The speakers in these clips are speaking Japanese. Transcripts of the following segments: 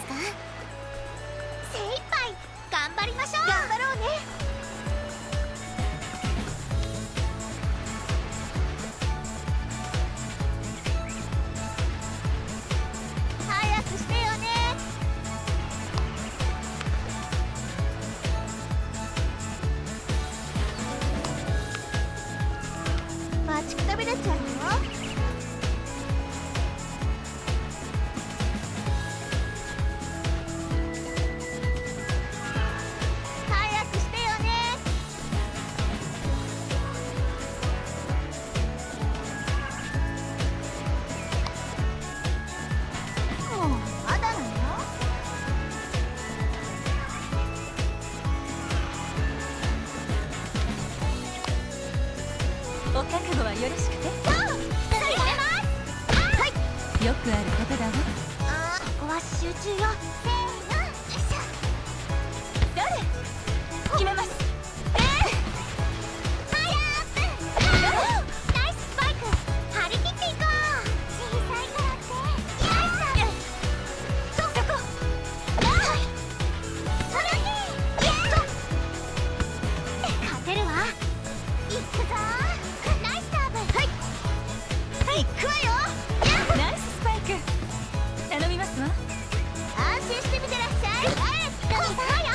ですか？精一ご覚悟はよろしくてそういただきます。はい。よくあることだわ。ここは集中よ。せーのよいしょ。誰行くわよ。ナイススパイク。頼みますわ。安心してみてらっしゃい。はい。人にさよ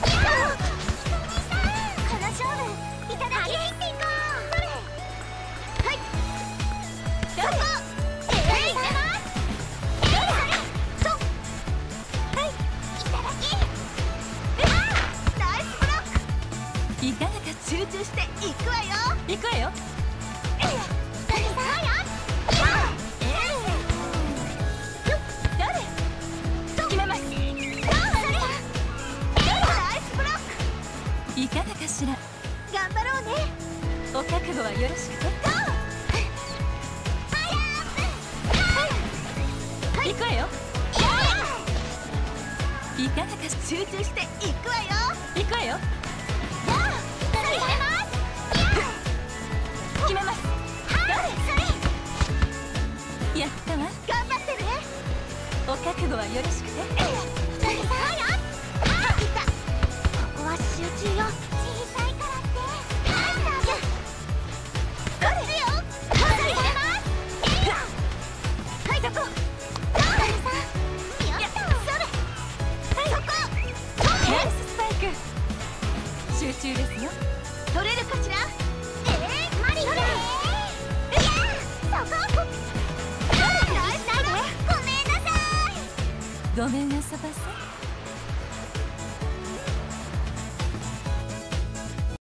人にさこの勝負い。ただき張っていこういそこえい。入れますえいそれそはい。いただき。ナイスブロック。いかがか集中していくわよ。行くわよ。えいいかがかしら？頑張ろうね。お覚悟はよろしくてゴー。行くわよ。いかがか集中していくわよ。行くわよ。決めます。はいやったわ。頑張ってね。お覚悟はよろしくてク集中ですよ。取れるかしら？えー、マリそれいやそこナイスサーブごめんなさい。ごめんなさばせ。